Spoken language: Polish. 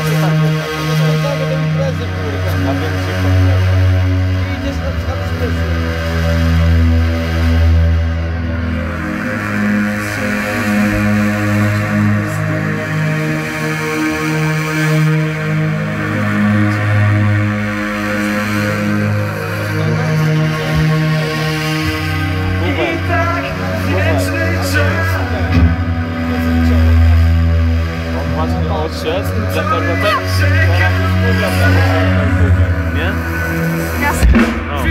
Thank you. odszedł, dlatego tak nie? Jasne. No.